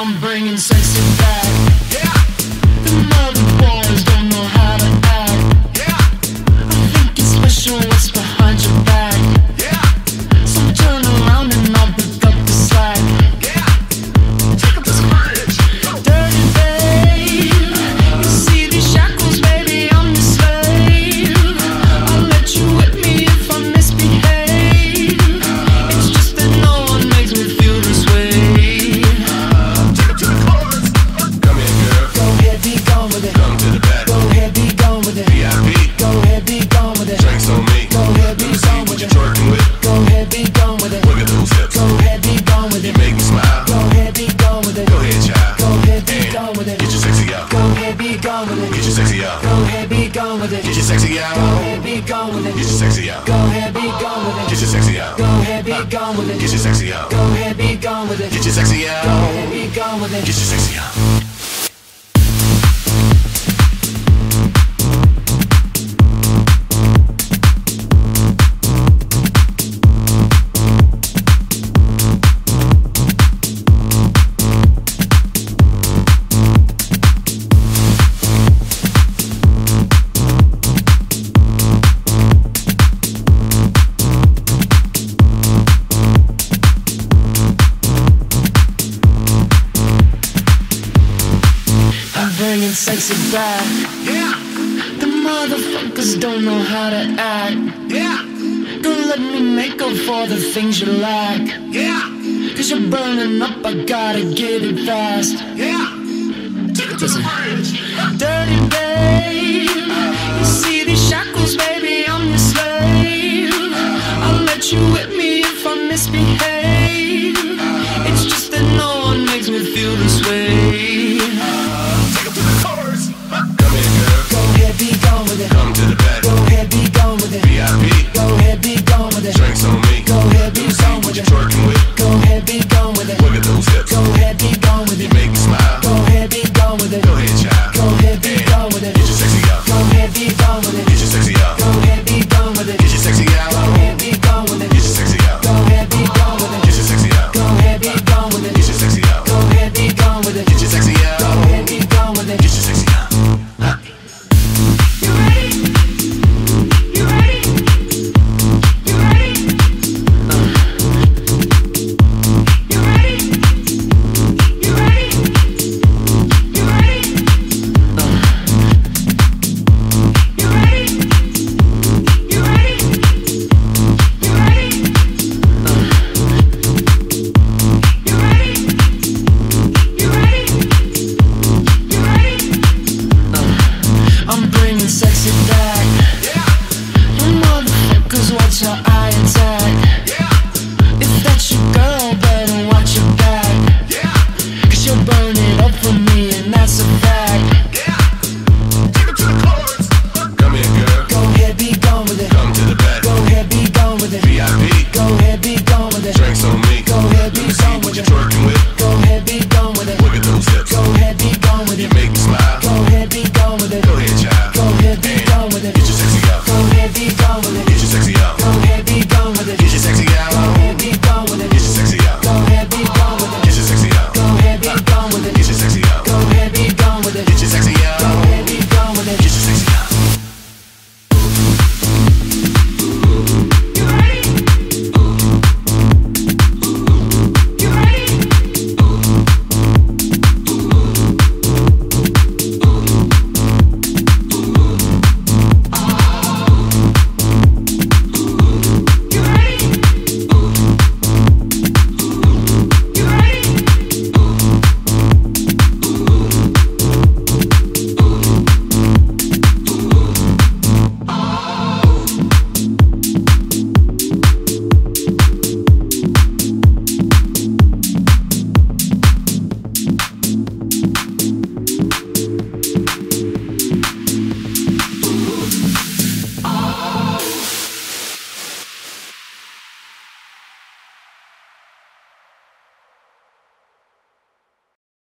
I'm bringing sexy back. Get your sexy out. Go ahead, be gone with it. Get your sexy out. Go ahead, be gone with it. Get your sexy out. Go ahead, be gone with Get it. your sexy out. Go ahead, be gone with Get your sexy out. Go ahead, be gone with it. Get your sexy out. Go ahead, be gone with it. Get your sexy out. Bringing sexy back. The motherfuckers don't know how to act. Yeah. Don't let me make up for the things you lack. Cause you're burning up, I gotta get it fast. Listen. Dirty babe, you see